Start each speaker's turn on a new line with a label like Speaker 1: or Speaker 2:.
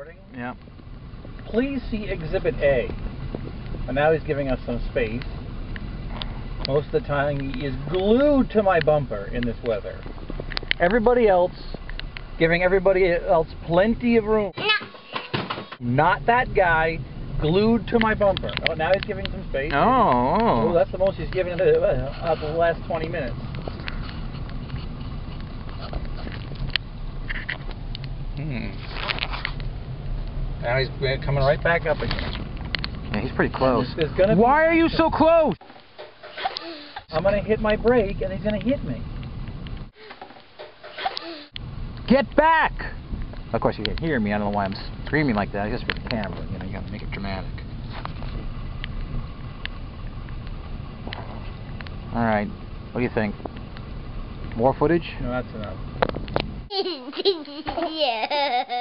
Speaker 1: recording.
Speaker 2: Yeah.
Speaker 1: Please see Exhibit A. And now he's giving us some space. Most of the time he is glued to my bumper in this weather. Everybody else, giving everybody else plenty of room. No. Not that guy, glued to my bumper. Oh, now he's giving some space.
Speaker 2: Oh.
Speaker 1: Oh, that's the most he's given in the, uh, the last 20 minutes.
Speaker 2: Hmm.
Speaker 1: Now he's coming right back up again.
Speaker 2: Yeah, he's pretty close.
Speaker 1: There's gonna be-
Speaker 2: Why are you so close?
Speaker 1: I'm gonna hit my brake and he's gonna hit me.
Speaker 2: Get back! Of course, you can hear me. I don't know why I'm screaming like that. It's just for the camera. You know, you gotta make it dramatic. All right. What do you think? More footage?
Speaker 1: No, that's enough.
Speaker 3: yeah.